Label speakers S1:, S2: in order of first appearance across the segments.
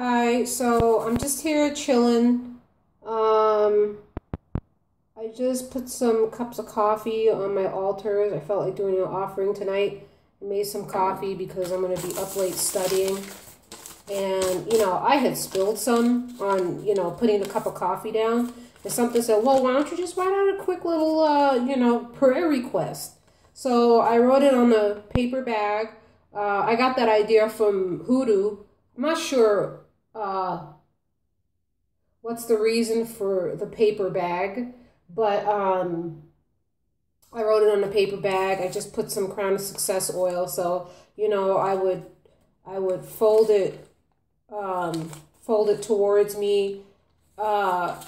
S1: Hi, so I'm just here chilling. Um, I just put some cups of coffee on my altars. I felt like doing an offering tonight. I made some coffee because I'm going to be up late studying. And, you know, I had spilled some on, you know, putting a cup of coffee down. And something said, well, why don't you just write out a quick little, uh, you know, prayer request? So I wrote it on a paper bag. Uh, I got that idea from Hoodoo. I'm not sure uh, what's the reason for the paper bag, but um, I wrote it on a paper bag. I just put some Crown of Success oil, so you know I would I would fold it um, fold it towards me, uh,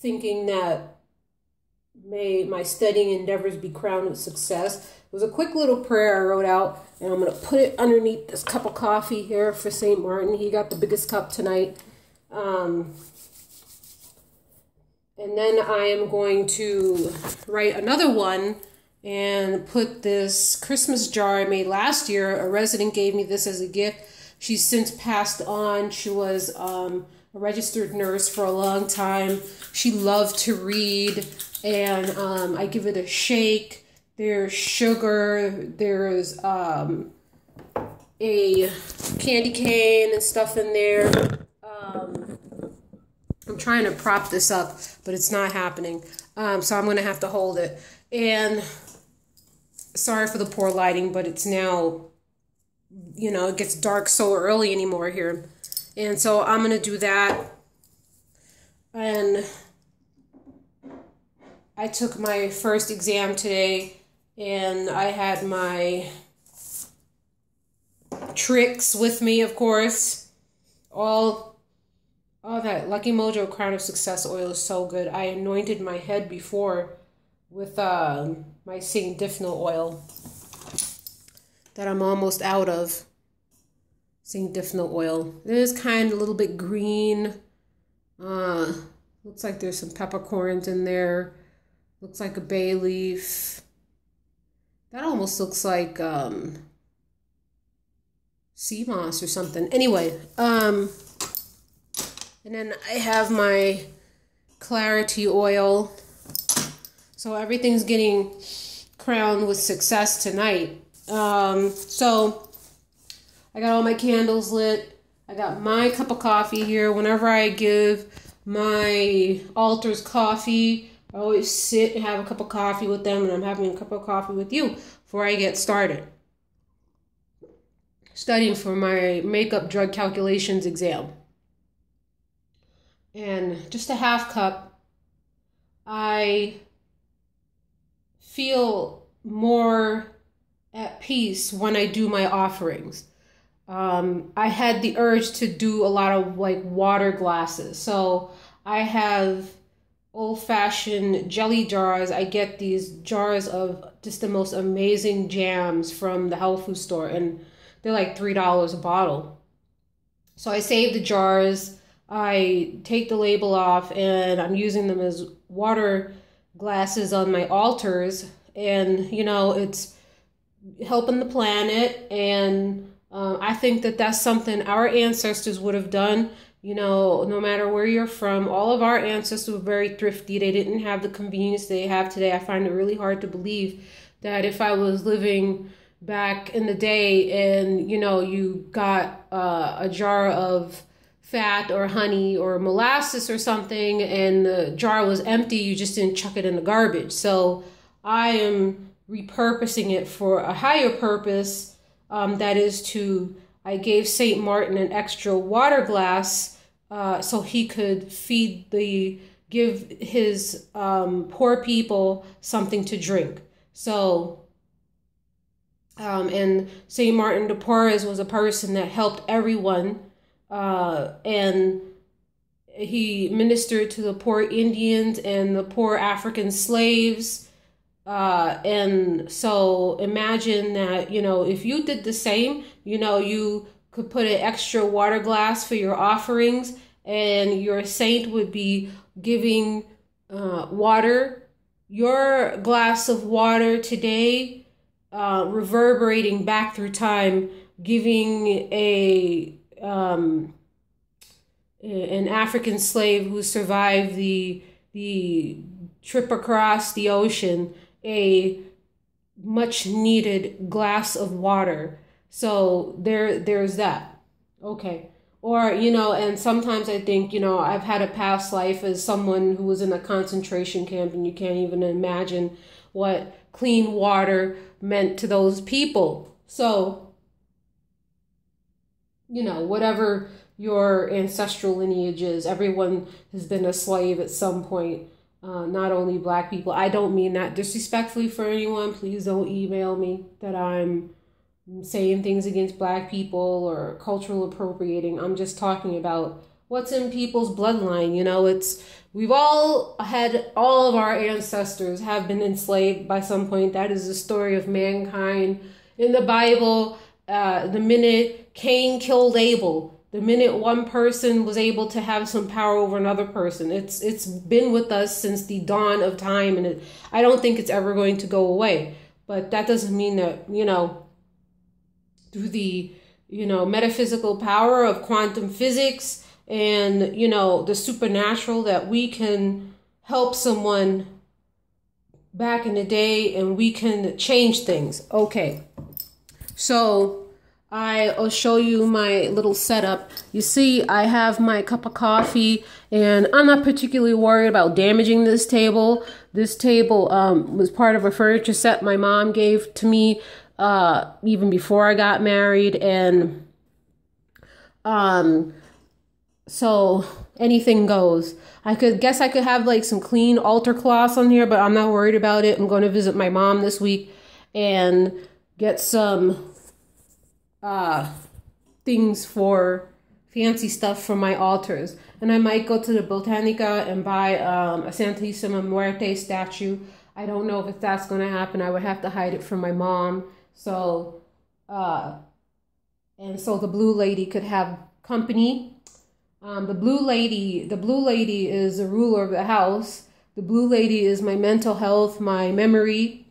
S1: thinking that may my studying endeavors be crowned with success. Was a quick little prayer I wrote out, and I'm going to put it underneath this cup of coffee here for St. Martin. He got the biggest cup tonight. Um, and then I am going to write another one and put this Christmas jar I made last year. A resident gave me this as a gift. She's since passed on. She was um, a registered nurse for a long time. She loved to read and um, I give it a shake. There's sugar, there's um, a candy cane and stuff in there. Um, I'm trying to prop this up, but it's not happening. Um, so I'm going to have to hold it. And sorry for the poor lighting, but it's now, you know, it gets dark so early anymore here. And so I'm going to do that. And I took my first exam today and I had my tricks with me, of course. All all that Lucky Mojo Crown of Success oil is so good. I anointed my head before with uh, my St. Dymphna oil that I'm almost out of. St. Dymphna oil. It is kind of a little bit green. Uh, looks like there's some peppercorns in there. Looks like a bay leaf. That almost looks like um, sea moss or something. Anyway, um, and then I have my clarity oil. So everything's getting crowned with success tonight. Um, so I got all my candles lit. I got my cup of coffee here. Whenever I give my altars coffee, I always sit and have a cup of coffee with them, and I'm having a cup of coffee with you before I get started. Studying for my makeup drug calculations exam. And just a half cup, I feel more at peace when I do my offerings. Um, I had the urge to do a lot of like water glasses. So I have old fashioned jelly jars. I get these jars of just the most amazing jams from the health food store, and they're like $3 a bottle. So I save the jars, I take the label off, and I'm using them as water glasses on my altars. And, you know, it's helping the planet. And uh, I think that that's something our ancestors would have done you know, no matter where you're from, all of our ancestors were very thrifty. They didn't have the convenience they have today. I find it really hard to believe that if I was living back in the day and, you know, you got uh, a jar of fat or honey or molasses or something and the jar was empty, you just didn't chuck it in the garbage. So I am repurposing it for a higher purpose um, that is to I gave St. Martin an extra water glass uh, so he could feed the give his um, poor people something to drink. So, um, and Saint Martin de Porres was a person that helped everyone, uh, and he ministered to the poor Indians and the poor African slaves. Uh, and so imagine that, you know, if you did the same, you know, you could put an extra water glass for your offerings, and your saint would be giving uh, water, your glass of water today, uh, reverberating back through time, giving a um, an African slave who survived the the trip across the ocean a much needed glass of water. So there there's that. Okay. Or, you know, and sometimes I think, you know, I've had a past life as someone who was in a concentration camp and you can't even imagine what clean water meant to those people. So, you know, whatever your ancestral lineage is, everyone has been a slave at some point. Uh, not only black people. I don't mean that disrespectfully for anyone. Please don't email me that I'm saying things against black people or cultural appropriating. I'm just talking about what's in people's bloodline. You know, it's we've all had all of our ancestors have been enslaved by some point. That is the story of mankind in the Bible. Uh, the minute Cain killed Abel, the minute one person was able to have some power over another person it's it's been with us since the dawn of time and it, i don't think it's ever going to go away but that doesn't mean that you know through the you know metaphysical power of quantum physics and you know the supernatural that we can help someone back in the day and we can change things okay so I'll show you my little setup. You see, I have my cup of coffee, and I'm not particularly worried about damaging this table. This table um, was part of a furniture set my mom gave to me uh, even before I got married, and um, so anything goes. I could guess I could have like some clean altar cloths on here, but I'm not worried about it. I'm going to visit my mom this week and get some uh, things for fancy stuff for my altars. And I might go to the Botanica and buy um, a Santisima Muerte statue. I don't know if that's going to happen. I would have to hide it from my mom. So, uh, and so the blue lady could have company. Um, the blue lady, the blue lady is the ruler of the house. The blue lady is my mental health, my memory,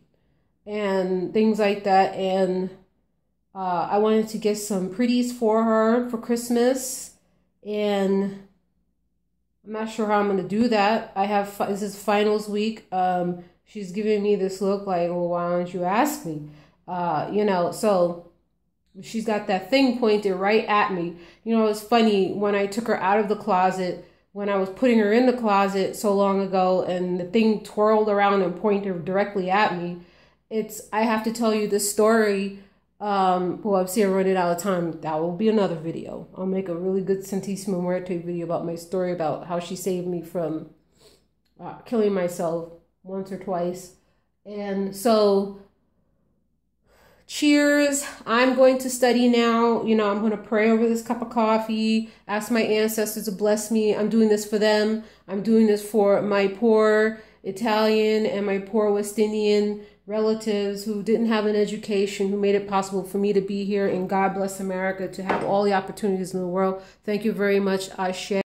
S1: and things like that. And uh, I wanted to get some pretties for her for Christmas, and I'm not sure how I'm gonna do that. I have this is finals week. Um, she's giving me this look like, well, why don't you ask me? Uh, you know, so she's got that thing pointed right at me. You know, it's funny when I took her out of the closet when I was putting her in the closet so long ago, and the thing twirled around and pointed directly at me. It's I have to tell you this story um, well, I've seen running out of time. That will be another video. I'll make a really good Santisima Muerte video about my story about how she saved me from uh, killing myself once or twice. And so, cheers. I'm going to study now. You know, I'm going to pray over this cup of coffee, ask my ancestors to bless me. I'm doing this for them. I'm doing this for my poor Italian and my poor West Indian relatives who didn't have an education, who made it possible for me to be here. And God bless America to have all the opportunities in the world. Thank you very much. I share.